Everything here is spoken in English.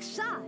Shot.